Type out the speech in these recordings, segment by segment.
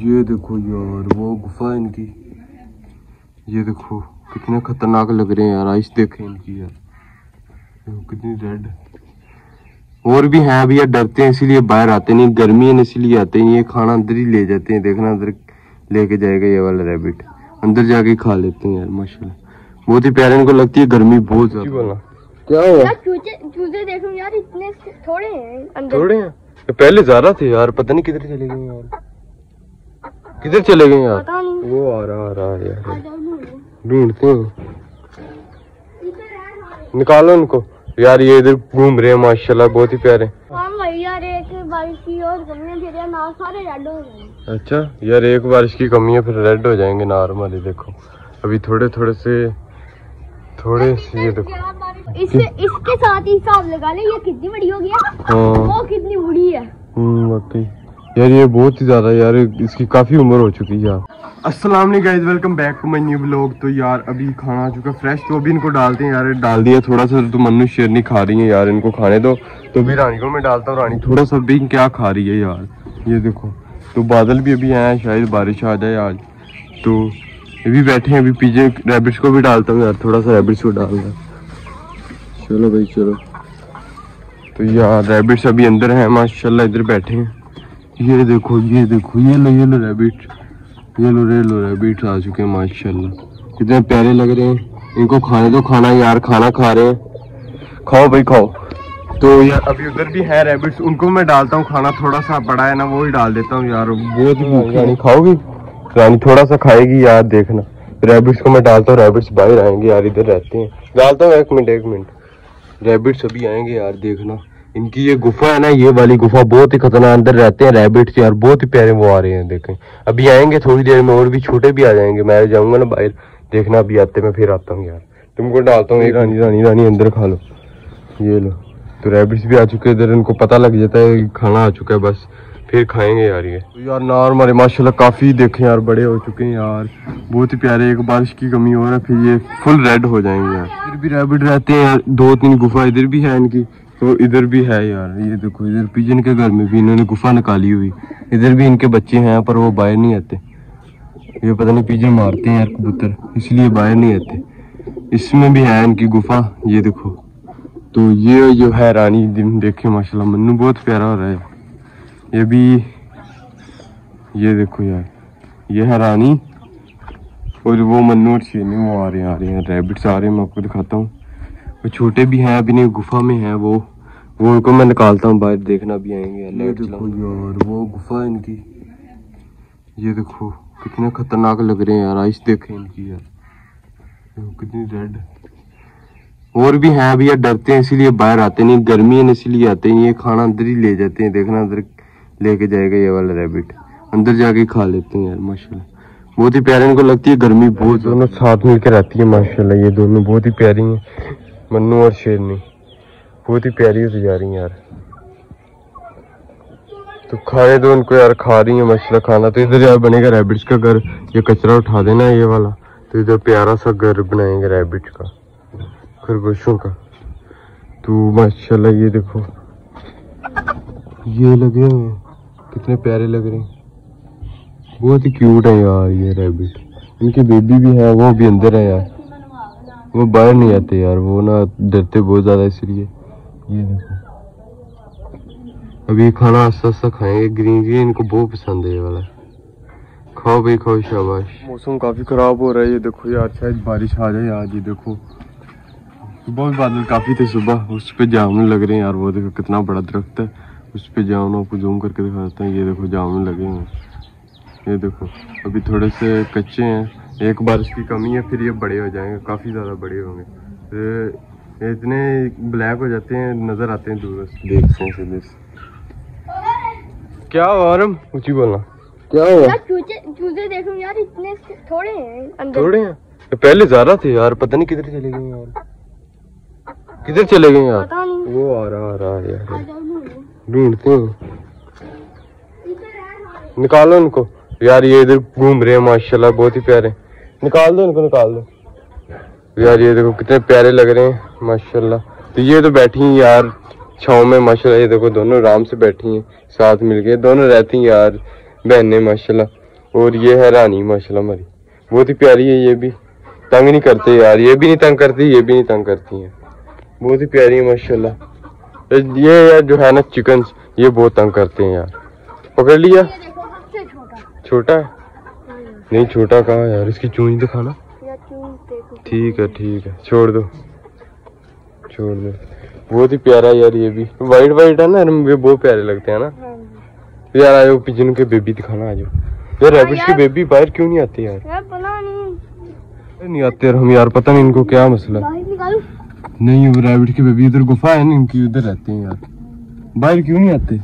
ये देखो यार वो गुफा इनकी। ये देखो कितने खतरनाक लग रहे हैं यार आइस देखें इनकी यार। कितनी रेड और भी हैं अभी यार डरते हैं इसीलिए बाहर आते नहीं गर्मी है इसीलिए आते हैं ये खाना अंदर ही ले जाते हैं देखना अंदर लेके जाएगा ये वाला रैबिट अंदर जाके खा लेते हैं यार माशाल्लाह। बहुत ही प्यारे इनको लगती है गर्मी बहुत ज़्यादा। क्या हुआ? चूजे देखो यार इतने थोड़े हैं अंदर। थोड़े हैं? पहले ज़्यादा थे यार पता नहीं किधर चले गए यार। किधर चले गए यार वो आ रहा आ रहा है यार ढूंढते हैं। है। निकालो इनको यार ये इधर घूम रहे हैं माशाल्लाह बहुत ही प्यारे। हाँ यार एक बारिश की और कमियाँ फिर सारे रेड हो गए। अच्छा यार एक बारिश की कमी है फिर रेड हो जाएँगे नॉर्मल ही देखो। अभी थोड़े थोड़े से थोड़े से ये देखो। क्या बारिश- इससे इसके साथ ही हिसाब लगा ले ये कितनी बड़ी हो गया हाँ। वो कितनी बड़ी है। हम्म वाकई। यार, ये बहुत ही ज़्यादा यार, इसकी काफ़ी उम्र हो चुकी है guys, welcome back to my new blog. तो यार, अभी खाना आ चुका फ्रेश तो अभी इनको डालते हैं यार। डाल दिया थोड़ा सा तो मनु शेरनी खा रही है यार, इनको खाने दो। तो अभी रानी को मैं डालता हूँ, रानी थोड़ा सा भी क्या खा रही है यार। ये देखो तो बादल भी अभी हैं, शायद बारिश आ जाए आज। तो ये भी बैठे हैं, अभी पीछे रैबिट्स को भी डालता हूँ यार, थोड़ा सा रेबिट्स को डाल चलो भाई, चलो। तो यार रैबिट्स अभी अंदर हैं, माशाल्लाह, इधर बैठे हैं। ये देखो ये देखो ये लो ये लो रैबिट ये लो ये लो रैबिट आ चुके हैं माशाल्लाह। कितने प्यारे लग रहे हैं। इनको खाने दो खाना यार खाना खा रहे हैं। खाओ भाई खाओ। तो यार अभी उधर भी है रैबिट्स उनको मैं डालता हूँ खाना थोड़ा सा बड़ा है ना वो ही डाल देता हूँ यार। बहुत ही रानी खाओगी? रानी थोड़ा सा खाएगी यार देखना। रैबिट्स को मैं डालता हूँ रैबिट्स बाहर आएँगे यार इधर रहते हैं। डालता हूँ एक मिनट एक मिनट। रैबिट्स अभी आएँगे यार देखना। इनकी ये गुफा है ना ये वाली गुफा बहुत ही खतरनाक अंदर रहते हैं रैबिट्स यार बहुत ही प्यारे वो आ रहे हैं देखें। अभी आएँगे थोड़ी देर में और भी छोटे भी आ जाएँगे मैं जाऊँगा ना बाहर देखना अभी आते मैं फिर आता हूँ यार। तुमको डालता हूँ रानी रानी रानी अंदर खा लो। ये लो। तो रैबिट्स भी आ चुके हैं इधर इनको पता लग जाता है खाना आ चुका है बस। फिर खाएँगे यार ये। तो यार नार हमारे माशाल्लाह काफ़ी देखे यार बड़े हो चुके हैं यार। बहुत ही प्यारे एक बारिश की कमी हो रहा है फिर ये फुल रेड हो जाएँगे यार। इधर भी रैबिट रहते हैं यार दो तीन गुफा इधर भी है इनकी। तो इधर भी है यार, ये देखो, इधर पिजन के घर में भी इन्होंने गुफा निकाली हुई। इधर भी इनके बच्चे हैं, पर वो बाहर नहीं आते। ये पता नहीं पिजन मारते हैं यार कबूतर, इसलिए बाहर नहीं आते। इसमें भी है इनकी गुफा, ये देखो। तो ये जो है रानी, दिन देखे, माशाल्लाह, मन्नू बहुत प्यारा हो रहा है। ये भी, ये देखो यार, ये है रानी, और वो मन्नू और शेरनी वो आ रहे हैं, आ रहे हैं रैबिट्स आ रहे हैं, मैं आपको दिखाता हूँ। वो छोटे भी हैं अभी नहीं गुफा में हैं वो। वो उनको मैं निकालता हूँ बाहर देखना भी आएँगे ये देखो यार वो गुफा इनकी। ये देखो कितने खतरनाक लग रहे हैं यार आइस देखें इनकी यार। कितनी रेड और भी हैं अभी यार डरते हैं इसीलिए बाहर आते नहीं गर्मी है इसीलिए आते हैं ये खाना अंदर ही ले जाते हैं देखना अंदर लेके जाएगा ये वाला रेबिट अंदर जाके खा लेते हैं यार माशाल्लाह। बहुत ही प्यारे इनको लगती है गर्मी बहुत दोनों साथ मिलकर रहती है माशाल्लाह ये दोनों बहुत ही प्यारी हैं। मन्नू और शेरनी। बहुत ही प्यारी होती जा रही यार। तो खाए दो उनको यार खा रही है माशाल्लाह खाना। तो इधर यार बनेगा रैबिट्स का घर। ये कचरा उठा देना ये वाला। तो इधर प्यारा सा घर बनाएँगे रैबिट्स का। खरगोशों का। तो माशाल्लाह ये देखो। ये लगे हुए कितने प्यारे लग रहे हैं। बहुत ही क्यूट है यार ये रैबिट इनकी बेबी भी है, वो भी अंदर है यार। वो बाहर नहीं आते यार, वो ना डरते बहुत ज़्यादा इसलिए। ये देखो। अभी खाना आस्ता आस्ता खाएँगे ग्रीन ग्रीन इनको बहुत पसंद है ये वाला। खाओ भाई, खाओ शाबाश। मौसम काफ़ी खराब हो रहा है, ये देखो यार, शायद बारिश आ जाए आज, ये देखो। सुबह भी बादल, काफ़ी थे सुबह, उस पर जामुन लग रहे हैं यार, वो देखो कितना बड़ा दरख्त है। उस पर जामुन आपको जूम करके दिखाता हैं, ये देखो जामुन लगे हैं। ये देखो, अभी थोड़े से कच्चे हैं। एक बारिश की कमी है फिर ये बड़े हो जाएँगे काफ़ी ज़्यादा बड़े होंगे। इतने ब्लैक हो जाते हैं नज़र आते हैं दूर। देखते हैं सीधे क्या हुआ आरम ऊँची बोलना। क्या हुआ? यार चूजे चूजे देखो यार इतने थोड़े हैं अंदर। थोड़े हैं? पहले ज़्यादा थे यार पता नहीं किधर चले गए यार। किधर चले गए यार? वो आ रहा आ रहा है यार। ढूंढते हैं। है। निकालो इनको यार ये इधर घूम रहे हैं माशाल्लाह बहुत ही प्यारे। निकाल दो इनको निकाल दो। यार ये देखो कितने प्यारे लग रहे हैं माशाल्लाह। तो ये तो बैठी हैं यार छाँव में माशाल्लाह ये देखो दोनों आराम से बैठी हैं साथ मिलके दोनों रहती हैं यार बहनें माशाल्लाह। और ये है रानी माशाल्लाह हमारी। बहुत ही प्यारी है ये भी। तंग नहीं करते यार ये भी नहीं तंग करती ये भी नहीं तंग करती हैं। बहुत ही प्यारी है माशाल्लाह। ये यार जो है ना चिकन ये बहुत तंग करते हैं यार। पकड़ लिया? छोटा। छोटा है? नहीं छोटा कहाँ यार? इसकी चूंज दिखाना। ठीक है ठीक है। छोड़ दो। छोड़ दो। बहुत ही प्यारा यार ये भी। वाइट वाइट है ना ये बहुत प्यारे लगते हैं ना। हाँ यार आयो पिजन के बेबी दिखाना आ जाओ यार रैबिट्स की बेबी बाहर क्यों नहीं आती यार? यार नहीं। नहीं आते यार हम यार पता नहीं इनको क्या मसला। नहीं वो रैबिट के बेबी इधर गुफा है ना इनकी उधर रहती है यार। बाहर क्यों नहीं आते?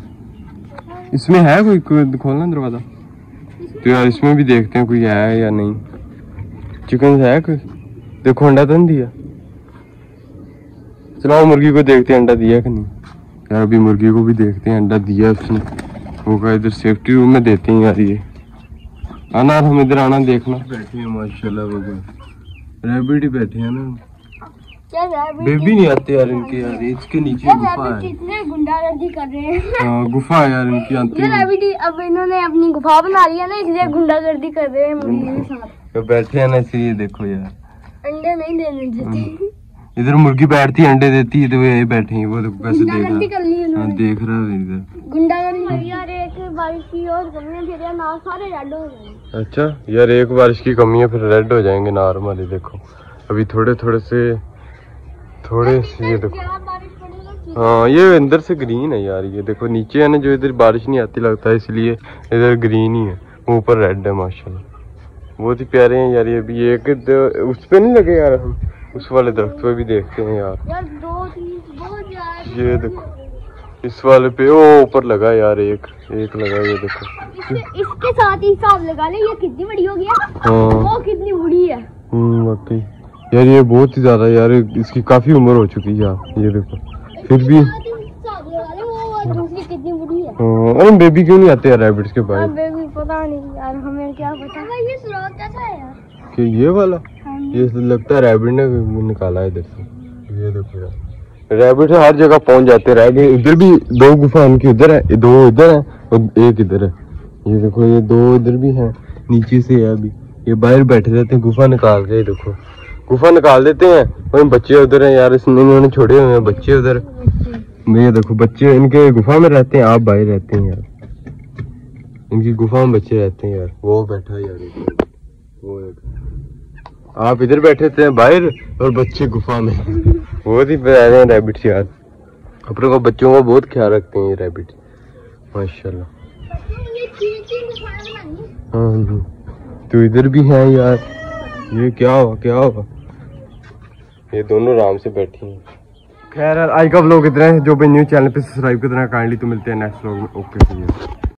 इसमें है कोई, कोई खोलना दरवाज़ा? तो यार इसमें भी देखते हैं कोई है या नहीं चिकन है कोई देखो अंडा तो नहीं दिया चलो मुर्गी को देखते हैं अंडा दिया कि नहीं यार अभी मुर्गी को भी देखते हैं अंडा दिया उसने होगा इधर सेफ्टी रूम में देते हैं यार ये आना हम इधर आना देखना बैठे हैं माशाल्लाह बैठे हैं ना बेबी नहीं आते यार इनके यार। इसके नीचे गुफा है। कितने गुंडागर्दी कर रहे हैं। हाँ गुफा है यार इनकी आती ये है रैबिट अब इन्होंने अपनी गुफा बना ली है ना इसलिए गुंडागर्दी कर रहे हैं मुर्गी के साथ। तो बैठे हैं ना इसलिए देखो यार। अंडे नहीं देने देते। इधर मुर्गी बैठती है अंडे देती है तो यही बैठे हैं वो देखो कैसे देख रहा है। हाँ देख रहा है इधर। गुंडागर्दी यार एक बारिश की और कमी है फिर यार ना सारे रेड हो गए। अच्छा यार एक बारिश की कमी है फिर रेड हो जाएँगे नॉर्मल ही देखो। अभी थोड़े थोड़े से थोड़े से ये देखो। हाँ? ये अंदर से ग्रीन है यार ये देखो नीचे है ना जो इधर बारिश नहीं आती लगता है इसलिए इधर ग्रीन ही है। ऊपर रेड है माशाल्लाह। बहुत ही प्यारे हैं यार ये भी एक उस पे नहीं लगे यार हम? उस वाले दरख्त पे भी देखते हैं यार। ये देखो इस वाले पे ओ ऊपर लगा यार एक एक लगा ये देखो। इसके इसके साथ ही हिसाब लगा ले ये कितनी बड़ी हो गया हाँ? वो कितनी बड़ी है? हम्म वाकई। यार ये बहुत ही ज़्यादा यार इसकी काफ़ी उम्र हो चुकी है। यार ये देखो फिर भी ही अरे बेबी क्यों नहीं आते यार रैबिट्स के बाहर अबे पता नहीं यार हमें क्या पता? ये कैसा है यार? कि ये वाला? हाँ ये लगता है रैबिट ने निकाला है इधर से। ये देखो यार रैबिट हर जगह पहुँच जाते हैं। रैबिट इधर भी दो गुफा उनकी उधर है दो इधर है और एक इधर है। ये देखो ये दो इधर भी है नीचे से है अभी। ये बाहर बैठे रहते हैं गुफा निकाल के देखो। गुफा निकाल देते हैं। और बच्चे उधर हैं यार इसने इन्होंने छोड़े हुए हैं बच्चे उधर। ये देखो बच्चे इनके गुफा में रहते हैं आप बाहर रहते हैं यार। इनकी गुफा में बच्चे रहते हैं यार। वो बैठा है यार वो एक। आप इधर बैठे थे बाहर और बच्चे गुफा में। बहुत ही प्यारे हैं रैबिट यार। अपने को बच्चों का बहुत ख्याल रखते हैं ये रैबिट माशाल्लाह। हाँ। तो इधर भी हैं यार। ये क्या हुआ क्या हुआ? ये दोनों आराम से बैठी हैं। खैर आज का लोग इतना है? जो भी न्यूज़ चैनल पे सब्सक्राइब करना काइंडली तो मिलते हैं नेक्स्ट लोग ओके